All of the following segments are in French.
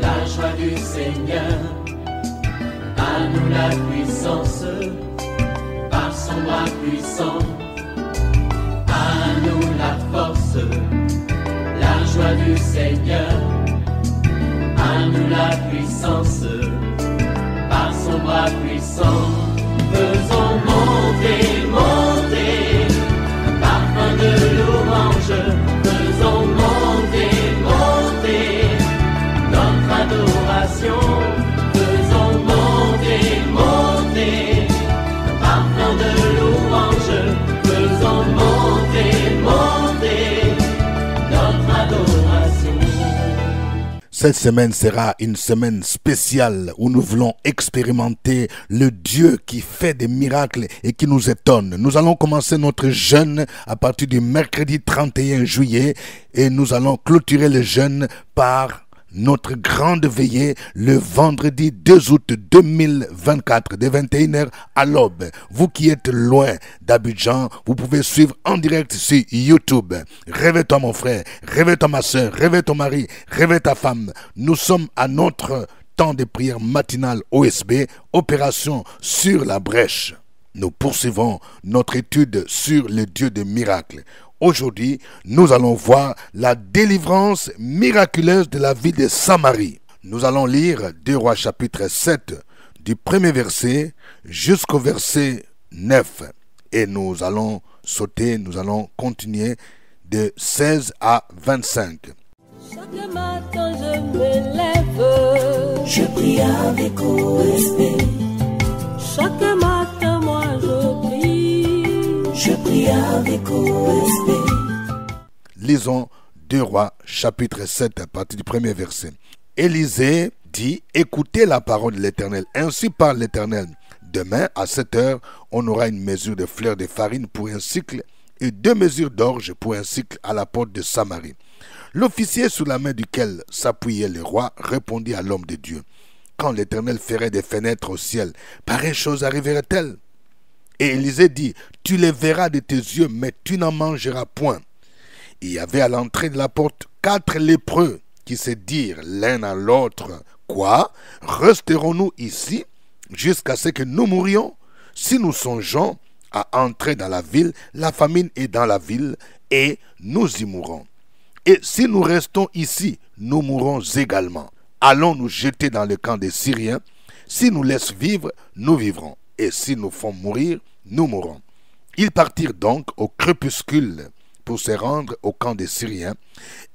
la joie du Seigneur. À nous la puissance, par son bras puissant. À nous la force, la joie du Seigneur. À nous la puissance, par son bras puissant. Faisons monter, Cette semaine sera une semaine spéciale où nous voulons expérimenter le Dieu qui fait des miracles et qui nous étonne. Nous allons commencer notre jeûne à partir du mercredi 31 juillet et nous allons clôturer le jeûne par notre grande veillée le vendredi 2 août 2024 de 21h à l'aube. Vous qui êtes loin d'Abidjan, vous pouvez suivre en direct sur YouTube. Réveille-toi mon frère, réveille-toi ma soeur, réveille ton mari, réveille ta femme. Nous sommes à notre temps de prière matinale OSB, opération sur la brèche. Nous poursuivons notre étude sur le Dieu des miracles. Aujourd'hui, nous allons voir la délivrance miraculeuse de la ville de Samarie. Nous allons lire 2 Rois chapitre 7 du premier verset jusqu'au verset 9. Et nous allons sauter, nous allons continuer de 16 à 25. Chaque matin je me lève, Je prie avec OSB, Lisons 2 Rois chapitre 7 à partir du premier verset. Élisée dit, écoutez la parole de l'Éternel. Ainsi parle l'Éternel. Demain, à 7 heures, on aura une mesure de fleurs de farine pour un cycle et deux mesures d'orge pour un cycle à la porte de Samarie. L'officier sous la main duquel s'appuyait le roi répondit à l'homme de Dieu. Quand l'Éternel ferait des fenêtres au ciel, pareille chose arriverait-elle? Et Élisée dit, tu les verras de tes yeux, mais tu n'en mangeras point. Il y avait à l'entrée de la porte quatre lépreux qui se dirent l'un à l'autre, Quoi? Resterons-nous ici jusqu'à ce que nous mourions? Si nous songeons à entrer dans la ville, la famine est dans la ville, et nous y mourrons. Et si nous restons ici, nous mourrons également. Allons nous jeter dans le camp des Syriens. Si nous laissent vivre, nous vivrons. Et si nous font mourir, nous mourrons. Ils partirent donc au crépuscule pour se rendre au camp des Syriens.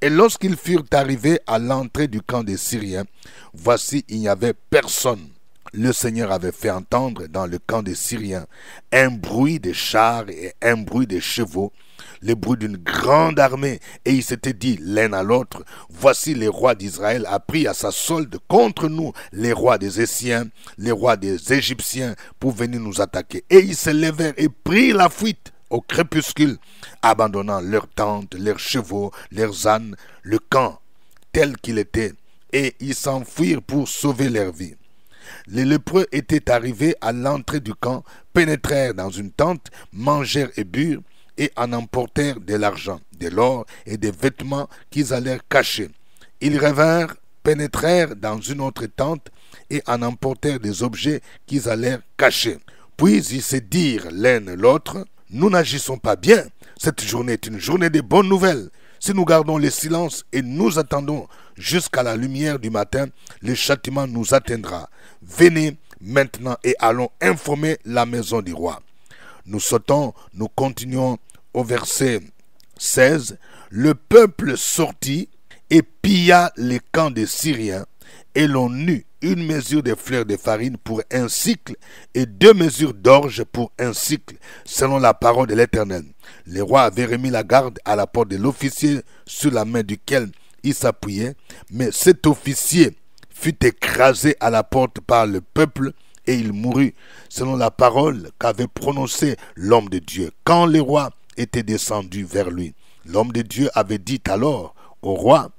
Et lorsqu'ils furent arrivés à l'entrée du camp des Syriens, voici, il n'y avait personne. Le Seigneur avait fait entendre dans le camp des Syriens un bruit de chars et un bruit de chevaux, le bruit d'une grande armée, et ils s'étaient dit l'un à l'autre, voici les rois d'Israël a pris à sa solde contre nous les rois des Essiens, les rois des Égyptiens, pour venir nous attaquer. Et ils se levèrent et prirent la fuite au crépuscule, abandonnant leurs tentes, leurs chevaux, leurs ânes, le camp tel qu'il était, et ils s'enfuirent pour sauver leur vie. Les lépreux étaient arrivés à l'entrée du camp, pénétrèrent dans une tente, mangèrent et burent, et en emportèrent de l'argent, de l'or et des vêtements qu'ils allèrent cacher. Ils revinrent, pénétrèrent dans une autre tente, et en emportèrent des objets qu'ils allèrent cacher. Puis ils se dirent l'un l'autre, Nous n'agissons pas bien. Cette journée est une journée de bonnes nouvelles. Si nous gardons le silence et nous attendons jusqu'à la lumière du matin, le châtiment nous atteindra. Venez maintenant et allons informer la maison du roi. Nous sautons, nous continuons au verset 16. Le peuple sortit et pilla les camps des Syriens, et l'on eut une mesure de fleurs de farine pour un cycle et deux mesures d'orge pour un cycle, selon la parole de l'Éternel. Le roi avait remis la garde à la porte de l'officier sur la main duquel il s'appuyait, mais cet officier fut écrasé à la porte par le peuple et il mourut, selon la parole qu'avait prononcée l'homme de Dieu. Quand le roi était descendu vers lui, l'homme de Dieu avait dit alors au roi,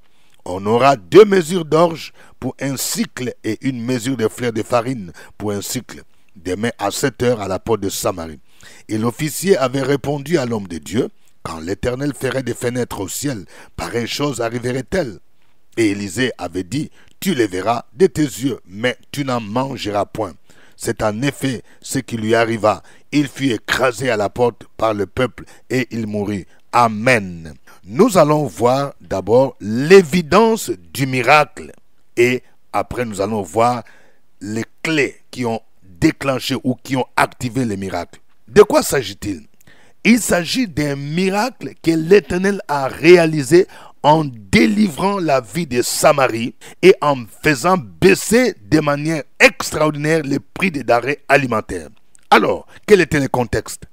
on aura deux mesures d'orge pour un cycle et une mesure de fleurs de farine pour un cycle. Demain à 7 heures à la porte de Samarie. Et l'officier avait répondu à l'homme de Dieu, quand l'Éternel ferait des fenêtres au ciel, pareille chose arriverait-elle Et Élisée avait dit, tu les verras de tes yeux, mais tu n'en mangeras point. C'est en effet ce qui lui arriva. Il fut écrasé à la porte par le peuple et il mourut. Amen. Nous allons voir d'abord l'évidence du miracle et après nous allons voir les clés qui ont déclenché ou qui ont activé le miracle. De quoi s'agit-il? Il s'agit d'un miracle que l'Éternel a réalisé en délivrant la vie de Samarie et en faisant baisser de manière extraordinaire les prix des denrées alimentaires. Alors, quel était le contexte?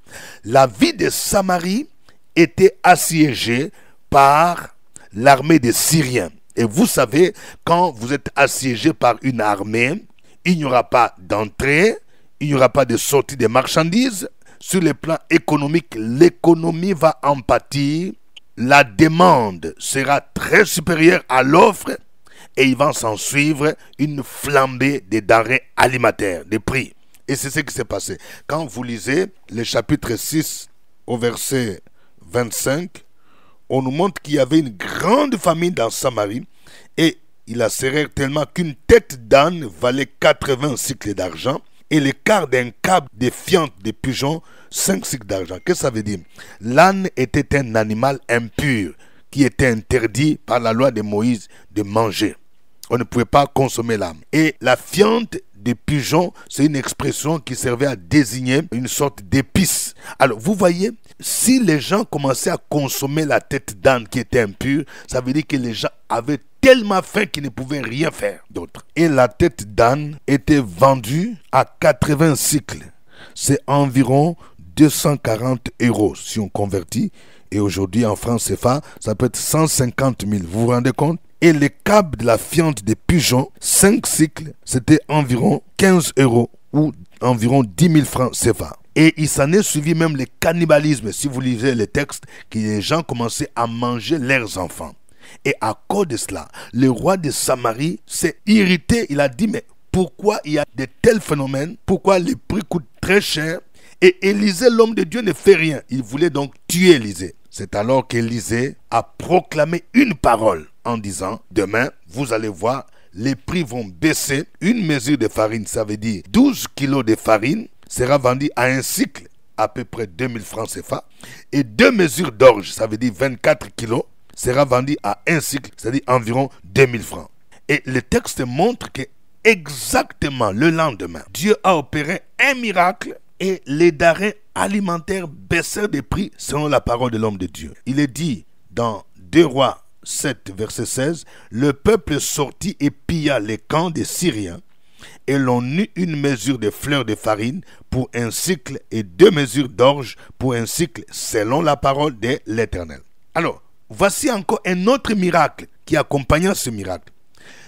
La vie de Samarie était assiégée par l'armée des Syriens. Et vous savez, quand vous êtes assiégé par une armée, il n'y aura pas d'entrée, il n'y aura pas de sortie des marchandises. Sur le plan économique, l'économie va en pâtir. La demande sera très supérieure à l'offre et il va s'en suivre une flambée des denrées alimentaires, des prix. Et c'est ce qui s'est passé. Quand vous lisez le chapitre 6 au verset 25, on nous montre qu'il y avait une grande famine dans Samarie et il a serré tellement qu'une tête d'âne valait 80 cycles d'argent et le quart d'un câble de fientes de pigeons 5 cycles d'argent. Qu'est-ce que ça veut dire? L'âne était un animal impur qui était interdit par la loi de Moïse de manger. On ne pouvait pas consommer l'âme. Et la fiente des pigeons, c'est une expression qui servait à désigner une sorte d'épice. Alors, vous voyez, si les gens commençaient à consommer la tête d'âne qui était impure, ça veut dire que les gens avaient tellement faim qu'ils ne pouvaient rien faire d'autre. Et la tête d'âne était vendue à 80 cycles. C'est environ 240 euros si on convertit. Et aujourd'hui, en France CFA, ça peut être 150 000. Vous vous rendez compte? Et les câbles de la fiente des pigeons, 5 cycles, c'était environ 15 euros ou environ 10 000 francs CFA. Et il s'en est suivi même le cannibalisme. Si vous lisez les textes, que les gens commençaient à manger leurs enfants. Et à cause de cela, le roi de Samarie s'est irrité. Il a dit, mais pourquoi il y a de tels phénomènes? Pourquoi les prix coûtent très cher? Et Élisée, l'homme de Dieu, ne fait rien. Il voulait donc tuer Élisée. C'est alors qu'Élisée a proclamé une parole en disant, demain, vous allez voir, les prix vont baisser. Une mesure de farine, ça veut dire 12 kilos de farine, sera vendue à un cycle, à peu près 2000 francs CFA. Et deux mesures d'orge, ça veut dire 24 kilos, sera vendue à un cycle, c'est-à-dire environ 2000 francs. Et le texte montre que exactement le lendemain, Dieu a opéré un miracle et les denrées alimentaires baissèrent de prix selon la parole de l'homme de Dieu. Il est dit dans 2 rois 7, verset 16, le peuple sortit et pilla les camps des Syriens, et l'on eut une mesure de fleurs de farine pour un cycle et deux mesures d'orge pour un cycle, selon la parole de l'Éternel. Alors, voici encore un autre miracle qui accompagna ce miracle.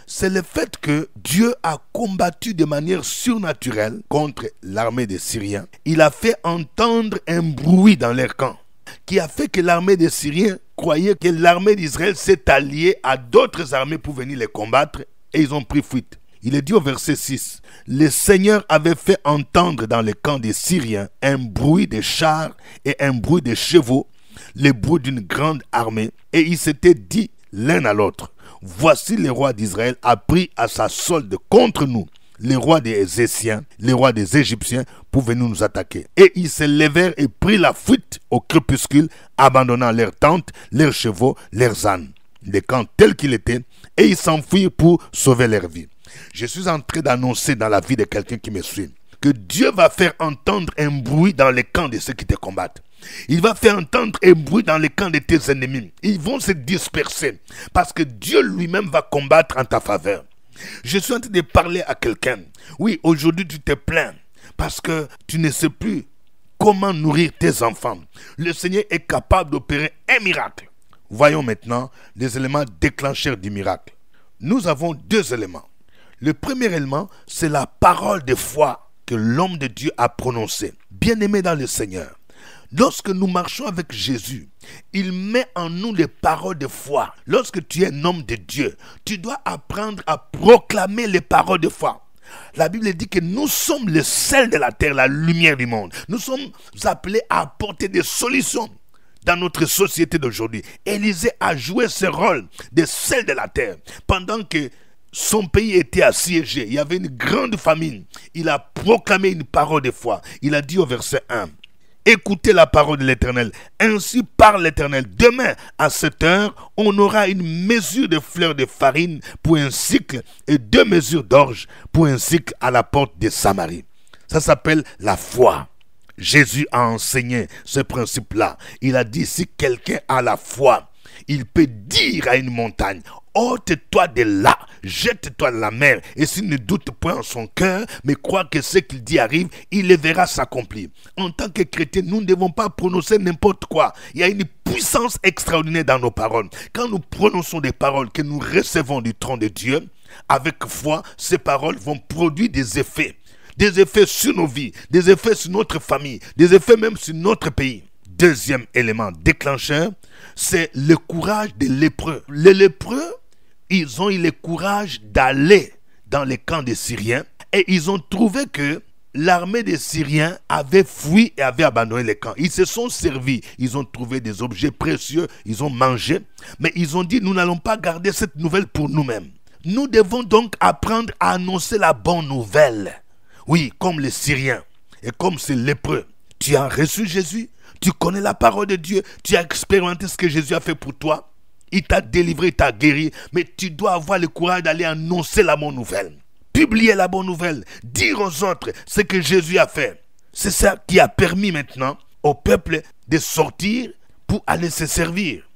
C'est le fait que Dieu a combattu de manière surnaturelle contre l'armée des Syriens. Il a fait entendre un bruit dans leur camp qui a fait que l'armée des Syriens croyait que l'armée d'Israël s'est alliée à d'autres armées pour venir les combattre et ils ont pris fuite. Il est dit au verset 6, le Seigneur avait fait entendre dans le camp des Syriens un bruit de chars et un bruit de chevaux, le bruit d'une grande armée, et ils s'étaient dit l'un à l'autre, voici le roi d'Israël a pris à sa solde contre nous les rois des Essiens, les rois des Égyptiens, pour venir nous attaquer. Et ils se levèrent et prirent la fuite au crépuscule, abandonnant leurs tentes, leurs chevaux, leurs ânes. Les camps tels qu'ils étaient, et ils s'enfuirent pour sauver leur vie. Je suis en train d'annoncer dans la vie de quelqu'un qui me suit que Dieu va faire entendre un bruit dans les camps de ceux qui te combattent. Il va faire entendre un bruit dans les camps de tes ennemis. Ils vont se disperser parce que Dieu lui-même va combattre en ta faveur. Je suis en train de parler à quelqu'un. Oui, aujourd'hui tu te plains parce que tu ne sais plus comment nourrir tes enfants. Le Seigneur est capable d'opérer un miracle. Voyons maintenant les éléments déclencheurs du miracle. Nous avons deux éléments. Le premier élément, c'est la parole de foi que l'homme de Dieu a prononcée. Bien-aimé dans le Seigneur, Lorsque nous marchons avec Jésus, il met en nous les paroles de foi. Lorsque tu es un homme de Dieu, tu dois apprendre à proclamer les paroles de foi. La Bible dit que nous sommes le sel de la terre, la lumière du monde. Nous sommes appelés à apporter des solutions. dans notre société d'aujourd'hui. Élisée a joué ce rôle de sel de la terre pendant que son pays était assiégé. Il y avait une grande famine. Il a proclamé une parole de foi. Il a dit au verset 1. Écoutez la parole de l'Éternel. Ainsi parle l'Éternel. Demain, à cette heure, on aura une mesure de fleurs de farine pour un cycle et deux mesures d'orge pour un cycle à la porte de Samarie. Ça s'appelle la foi. Jésus a enseigné ce principe-là. Il a dit, si quelqu'un a la foi, il peut dire à une montagne, ôte-toi de là, jette-toi dans la mer. Et s'il ne doute point en son cœur, mais croit que ce qu'il dit arrive, il le verra s'accomplir. En tant que chrétien, nous ne devons pas prononcer n'importe quoi. Il y a une puissance extraordinaire dans nos paroles. Quand nous prononçons des paroles que nous recevons du trône de Dieu, avec foi, ces paroles vont produire des effets. Des effets sur nos vies, des effets sur notre famille, des effets même sur notre pays. Deuxième élément déclencheur, c'est le courage des lépreux. Les lépreux, ils ont eu le courage d'aller dans les camps des Syriens et ils ont trouvé que l'armée des Syriens avait fui et avait abandonné les camps. Ils se sont servis, ils ont trouvé des objets précieux, ils ont mangé, mais ils ont dit, nous n'allons pas garder cette nouvelle pour nous-mêmes. Nous devons donc apprendre à annoncer la bonne nouvelle. Oui, comme les Syriens et comme ces lépreux. Tu as reçu Jésus, tu connais la parole de Dieu, tu as expérimenté ce que Jésus a fait pour toi. Il t'a délivré, il t'a guéri, mais tu dois avoir le courage d'aller annoncer la bonne nouvelle. Publier la bonne nouvelle, dire aux autres ce que Jésus a fait. C'est ça qui a permis maintenant au peuple de sortir pour aller se servir.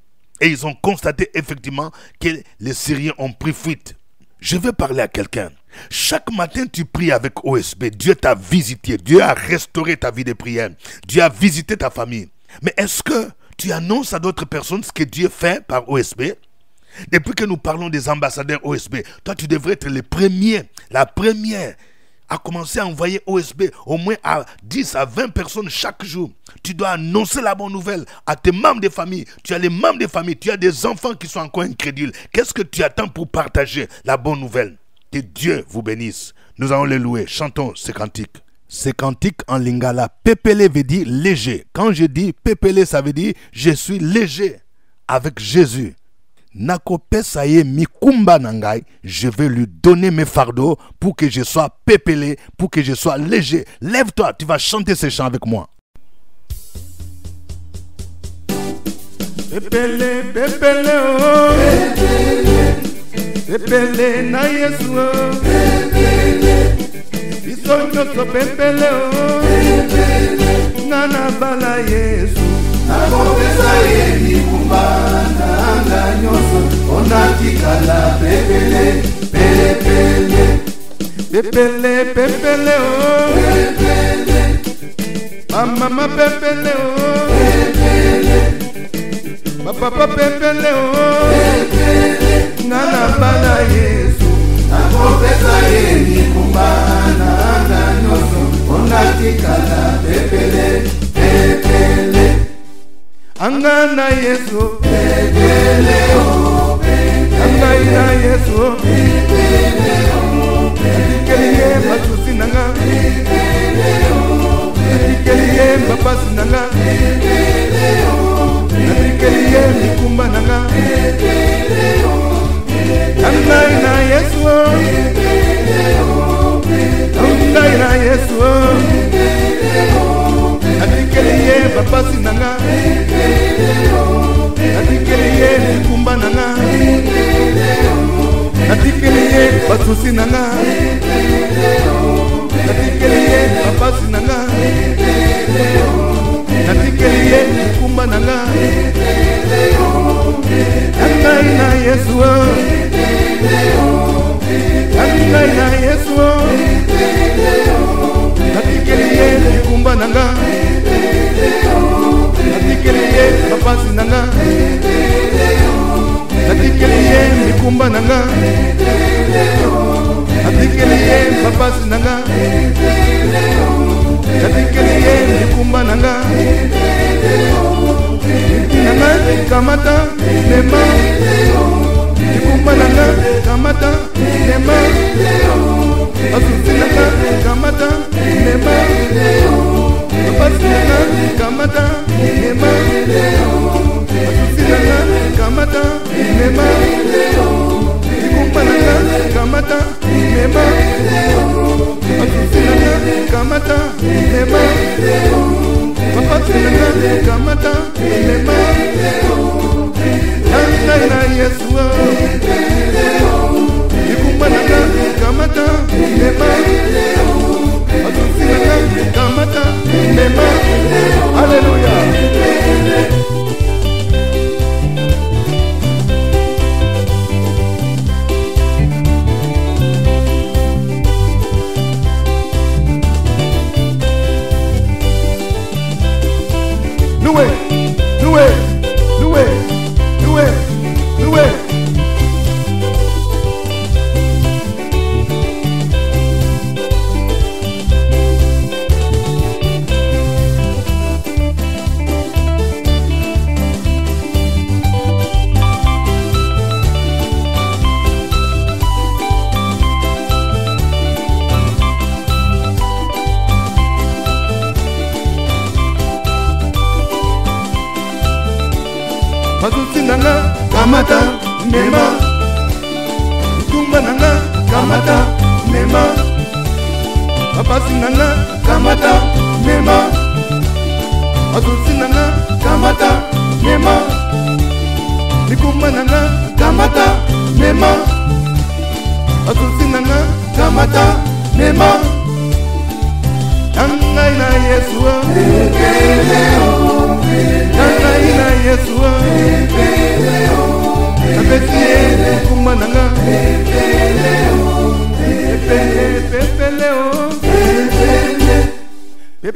Et ils ont constaté effectivement que les Syriens ont pris fuite. Je vais parler à quelqu'un. Chaque matin, tu pries avec OSB. Dieu t'a visité. Dieu a restauré ta vie de prière. Dieu a visité ta famille. Mais est-ce que tu annonces à d'autres personnes ce que Dieu fait par OSB Depuis que nous parlons des ambassadeurs OSB, toi, tu devrais être le premier, la première à commencer à envoyer OSB au moins à 10 à 20 personnes chaque jour. Tu dois annoncer la bonne nouvelle à tes membres de famille. Tu as les membres de famille, tu as des enfants qui sont encore incrédules. Qu'est-ce que tu attends pour partager la bonne nouvelle? Que Dieu vous bénisse. Nous allons les louer. Chantons ces cantiques. Ces cantiques en lingala, pépélé veut dire léger. Quand je dis pépélé, ça veut dire je suis léger avec Jésus. nakopesa ye mikumba na ngai je vais lui donner mes fardeaux pour que je sois pépélé pour que je sois léger. Lève-toi tu vas chanter ces chants avec moi. Pepele pepele o pepele na yesu o biso nyonso pepele o nga nabala yesu. Nakopesa ye likumba na anga nyonso mpona tikala pepele pelepele pepele pepele o bamama pepele o bapapa pepele o nga nabala yesu. Nakopesa ye likumba na natikala pepele pepele. Anga na yesu. Pepele o anga na yesu. Pepele o natikeli ye masusi nanga natikeli ye mapasi nanga. Natikeli ye mikumba nanga. Anga na yesu. Angai na yesu. Natikeli ye bapasi na nga. Natikeli ye likumba na nga. Natikeli ye basusi na nga Nema Akosinanga Kamata Nema Akosinanga Kamata Nema Nanga na Kamata Nema Kamata Hallelujah.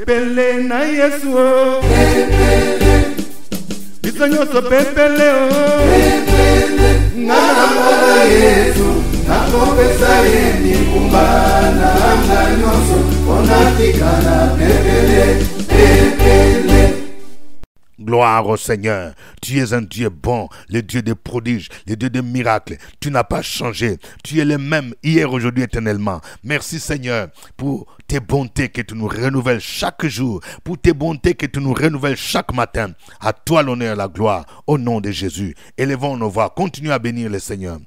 Pepele na yesu oh. biso nyonso pepele o oh. nga nakola yesu nakopesa ye likumba na anga nyonso mpo natikala pepele pepele Gloire au Seigneur. Tu es un Dieu bon, le Dieu des prodiges, le Dieu des miracles. Tu n'as pas changé. Tu es le même hier, aujourd'hui, éternellement. Merci Seigneur pour tes bontés que tu nous renouvelles chaque jour, pour tes bontés que tu nous renouvelles chaque matin. À toi l'honneur et la gloire. Au nom de Jésus. Élevons nos voix. Continue à bénir le Seigneur.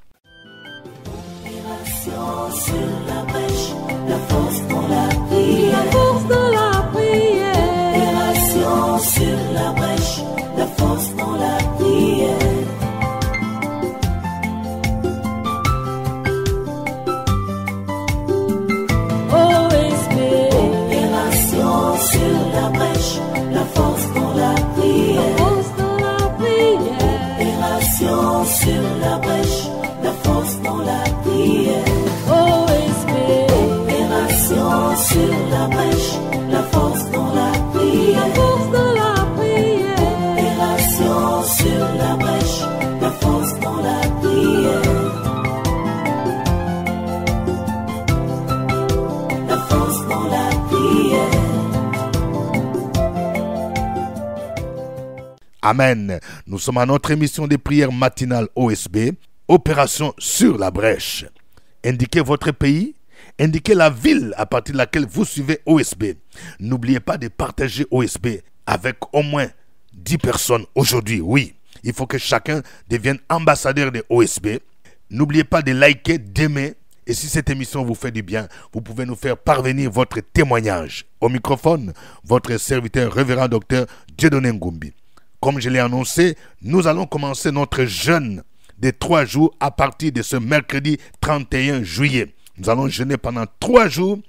Amen. Nous sommes à notre émission de prière matinale OSB, Opération sur la brèche. Indiquez votre pays, indiquez la ville à partir de laquelle vous suivez OSB. N'oubliez pas de partager OSB avec au moins 10 personnes aujourd'hui. Oui, il faut que chacun devienne ambassadeur de OSB. N'oubliez pas de liker, d'aimer. Et si cette émission vous fait du bien, vous pouvez nous faire parvenir votre témoignage. Au microphone, votre serviteur révérend docteur Dieudonné Ngumbi. Comme je l'ai annoncé, nous allons commencer notre jeûne de trois jours à partir de ce mercredi 31 juillet. Nous allons jeûner pendant trois jours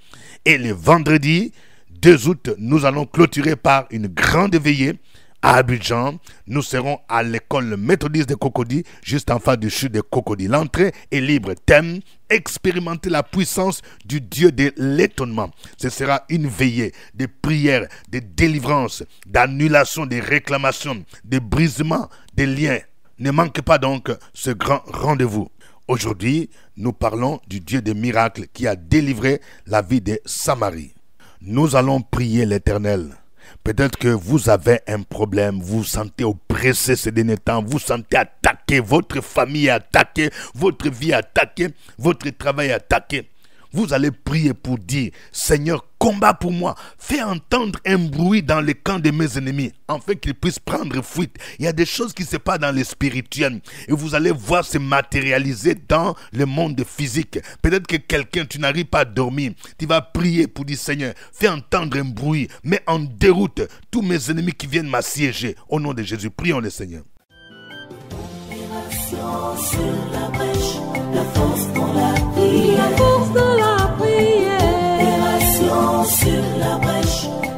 et le vendredi 2 août, nous allons clôturer par une grande veillée à Abidjan. Nous serons à l'école méthodiste de Cocody, juste en face du chute de Cocody. L'entrée est libre. Thème expérimenter la puissance du Dieu de l'étonnement. Ce sera une veillée de prières, de délivrance, d'annulation, de réclamations, de brisement des liens. Ne manquez pas donc ce grand rendez-vous. Aujourd'hui, nous parlons du Dieu des miracles qui a délivré la vie de Samarie. Nous allons prier l'Éternel. Peut-être que vous avez un problème, vous vous sentez oppressé ces derniers temps, vous sentez attaqué, votre famille est attaquée, votre vie est attaquée, votre travail est attaqué. Vous allez prier pour dire, Seigneur, combat pour moi. Fais entendre un bruit dans le camp de mes ennemis, afin qu'ils puissent prendre fuite. Il y a des choses qui se passent dans le spirituel et vous allez voir se matérialiser dans le monde physique. Peut-être que quelqu'un, tu n'arrives pas à dormir. Tu vas prier pour dire Seigneur, fais entendre un bruit, mets en déroute tous mes ennemis qui viennent m'assiéger. Au nom de Jésus, prions le Seigneur.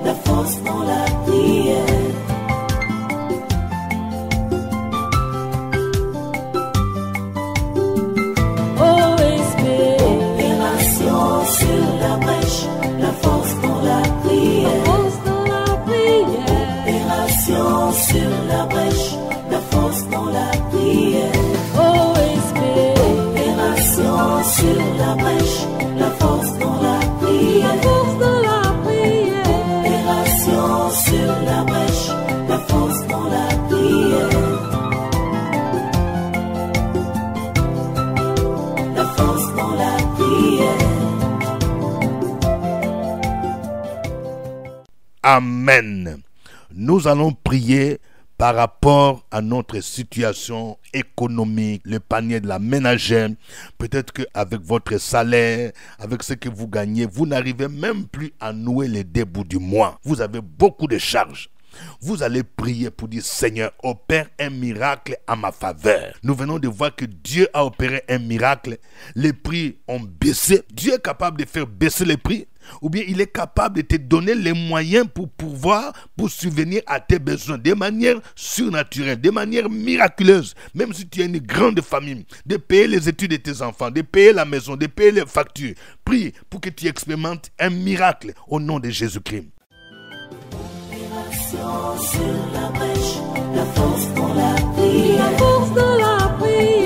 La force dans la. Nous allons prier par rapport à notre situation économique, le panier de la ménagère. Peut-être qu'avec votre salaire, avec ce que vous gagnez, vous n'arrivez même plus à nouer les débuts du mois. Vous avez beaucoup de charges. Vous allez prier pour dire Seigneur, opère un miracle à ma faveur. Nous venons de voir que Dieu a opéré un miracle. Les prix ont baissé. Dieu est capable de faire baisser les prix. Ou bien il est capable de te donner les moyens pour pouvoir, pour subvenir à tes besoins de manière surnaturelle, de manière miraculeuse. Même si tu as une grande famille, de payer les études de tes enfants, de payer la maison, de payer les factures. Prie pour que tu expérimentes un miracle au nom de Jésus-Christ. La prière.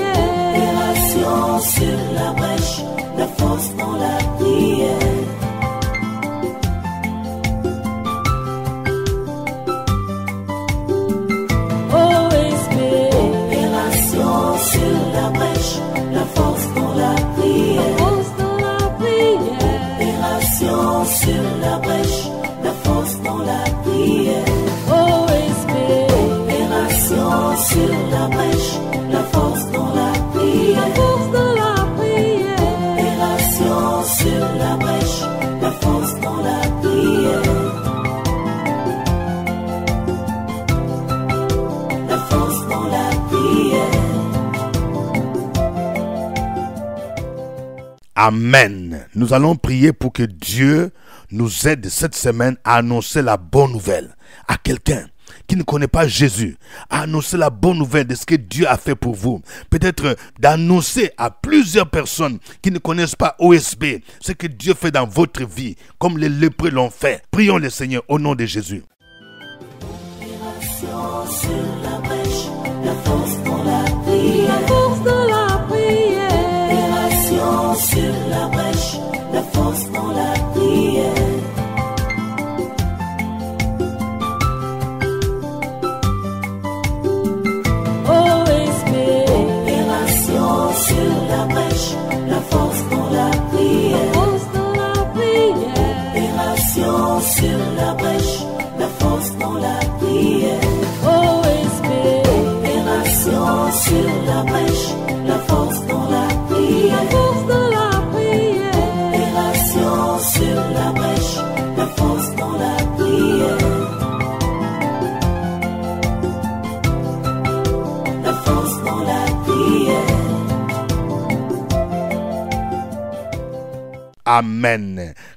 Amen. Nous allons prier pour que Dieu nous aide cette semaine à annoncer la bonne nouvelle à quelqu'un qui ne connaît pas Jésus, à annoncer la bonne nouvelle de ce que Dieu a fait pour vous. Peut-être d'annoncer à plusieurs personnes qui ne connaissent pas OSB ce que Dieu fait dans votre vie, comme les lépreux l'ont fait. Prions le Seigneur au nom de Jésus.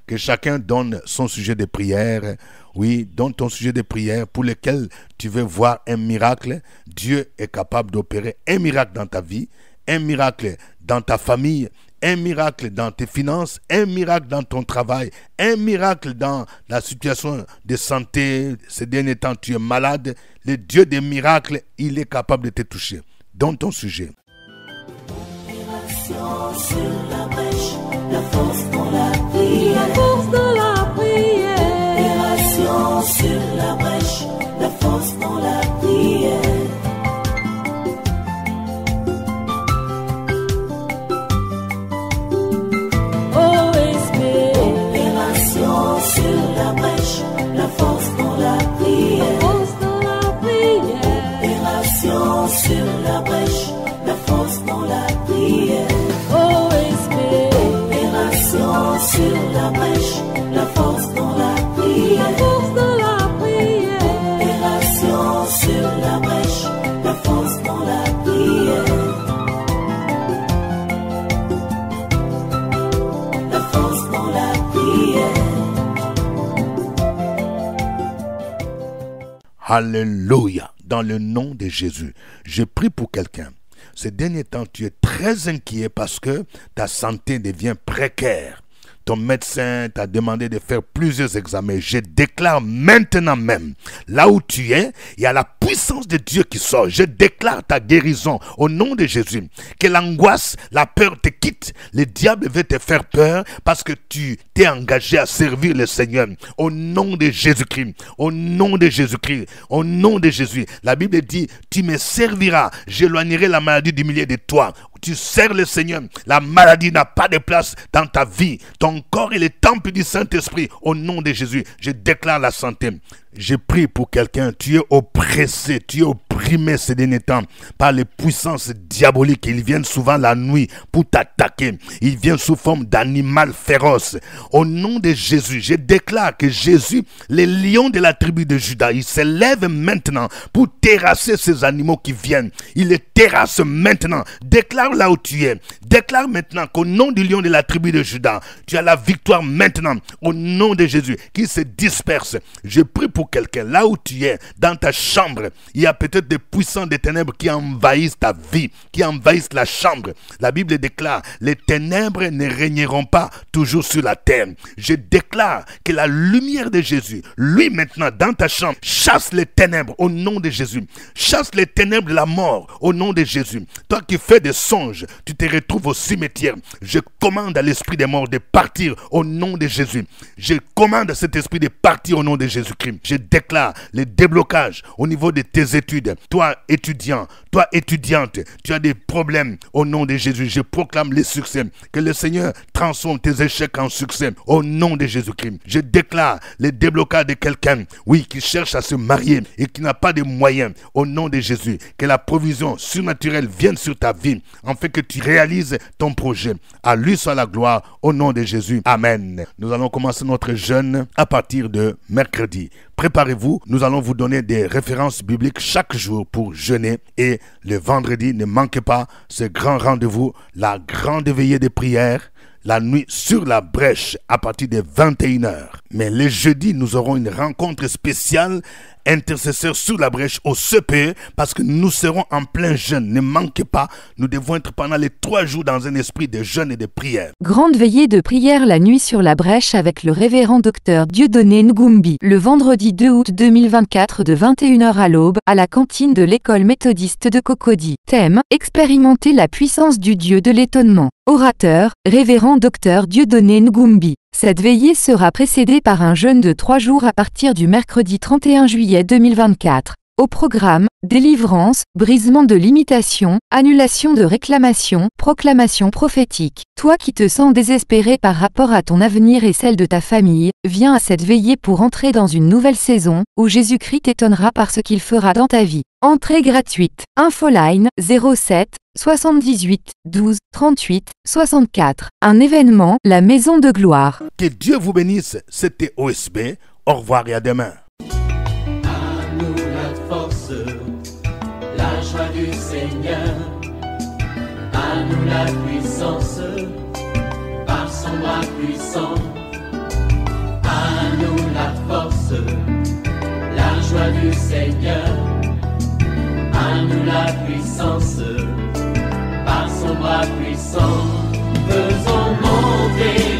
Que chacun donne son sujet de prière. Oui, donne ton sujet de prière pour lequel tu veux voir un miracle. Dieu est capable d'opérer un miracle dans ta vie, un miracle dans ta famille, un miracle dans tes finances, un miracle dans ton travail, un miracle dans la situation de santé. Ces derniers temps, tu es malade. Le Dieu des miracles, il est capable de te toucher. Donne ton sujet. Alléluia. Dans le nom de Jésus, je prie pour quelqu'un. Ces derniers temps, tu es très inquiet parce que ta santé devient précaire. Ton médecin t'a demandé de faire plusieurs examens. Je déclare maintenant même, là où tu es, il y a la puissance de Dieu qui sort. Je déclare ta guérison au nom de Jésus. Que l'angoisse, la peur te quitte. Le diable veut te faire peur parce que tu t'es engagé à servir le Seigneur. Au nom de Jésus-Christ. Au nom de Jésus-Christ. Au nom de Jésus. La Bible dit, tu me serviras. J'éloignerai la maladie du milieu de toi tu sers le Seigneur, la maladie n'a pas de place dans ta vie. Ton corps est le temple du Saint-Esprit. Au nom de Jésus, je déclare la santé. Je prie pour quelqu'un, tu es oppressé, tu es opprimé ces derniers temps par les puissances diaboliques. Ils viennent souvent la nuit pour t'attaquer. Ils viennent sous forme d'animal féroce. Au nom de Jésus, je déclare que Jésus, le lion de la tribu de Judas, il se lève maintenant pour terrasser ces animaux qui viennent. Il les terrasse maintenant. Déclare là où tu es. Déclare maintenant qu'au nom du lion de la tribu de Judas, tu as la victoire maintenant. Au nom de Jésus, qui se disperse. Je prie pour quelqu'un là où tu es, dans ta chambre. Il y a peut-être des puissants des ténèbres qui envahissent ta vie, qui envahissent la chambre. La Bible déclare, les ténèbres ne régneront pas toujours sur la terre. Je déclare que la lumière de Jésus, lui maintenant dans ta chambre, chasse les ténèbres au nom de Jésus. Chasse les ténèbres de la mort au nom de Jésus. Toi qui fais des songes, tu te retrouves au cimetière. Je commande à l'esprit des morts de partir au nom de Jésus. Je commande à cet esprit de partir au nom de Jésus-Christ. Je déclare les déblocages au niveau de tes études. Toi, étudiant, toi, étudiante, tu as des problèmes au nom de Jésus. Je proclame les succès. Que le Seigneur transforme tes échecs en succès au nom de Jésus-Christ. Je déclare les déblocages de quelqu'un, oui, qui cherche à se marier et qui n'a pas de moyens au nom de Jésus. Que la provision surnaturelle vienne sur ta vie, en fait que tu réalises ton projet. À lui soit la gloire au nom de Jésus. Amen. Nous allons commencer notre jeûne à partir de mercredi. Préparez-vous, nous allons vous donner des références bibliques chaque jour pour jeûner et le vendredi, ne manquez pas ce grand rendez-vous, la grande veillée de prière la nuit sur la brèche à partir de 21h. Mais le jeudi, nous aurons une rencontre spéciale intercesseur sur la brèche au CPE parce que nous serons en plein jeûne. Ne manquez pas, nous devons être pendant les trois jours dans un esprit de jeûne et de prière. Grande veillée de prière la nuit sur la brèche avec le révérend docteur Dieudonné Ngumbi, le vendredi 2 août 2024 de 21h à l'aube, à la cantine de l'école méthodiste de Cocody. Thème, expérimenter la puissance du Dieu de l'étonnement. Orateur, révérend docteur Dieudonné Ngumbi. Cette veillée sera précédée par un jeûne de trois jours à partir du mercredi 31 juillet 2024. Au programme, délivrance, brisement de limitation, annulation de réclamation, proclamation prophétique. Toi qui te sens désespéré par rapport à ton avenir et celle de ta famille, viens à cette veillée pour entrer dans une nouvelle saison, où Jésus-Christ t'étonnera par ce qu'il fera dans ta vie. Entrée gratuite. Infoline 07 78 12 38 64. Un événement, la Maison de Gloire. Que Dieu vous bénisse. C'était OSB. Au revoir et à demain. La puissance, par son bras puissant. À nous la force, la joie du Seigneur. À nous la puissance, par son bras puissant. Faisons monter